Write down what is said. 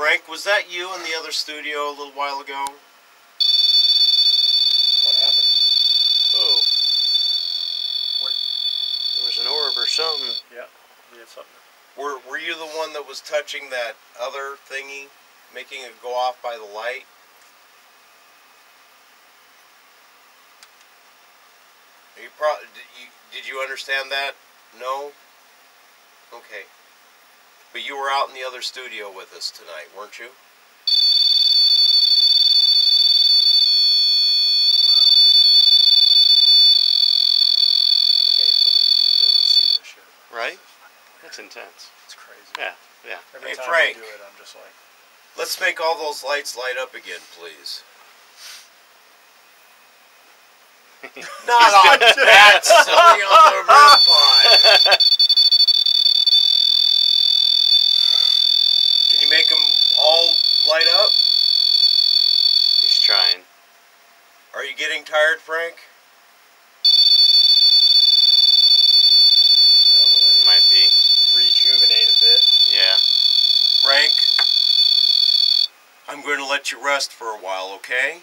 Frank, was that you in the other studio a little while ago? What happened? Oh. What? There was an orb or something. Yeah, we had something. Were Were you the one that was touching that other thingy, making it go off by the light? You pro- did you did you understand that? No. Okay. But you were out in the other studio with us tonight, weren't you? Can't believe we didn't see this shit. Right? That's intense. It's crazy. Yeah, yeah. Every Hey, time Frank. we do it, I'm just like, Let's make all those lights light up again, please. Not on that silly on the roof pod. Can you make them all light up? He's trying. Are you getting tired, Frank? well, we'll let He it might be. rejuvenate a bit. Yeah. Frank, I'm going to let you rest for a while, okay?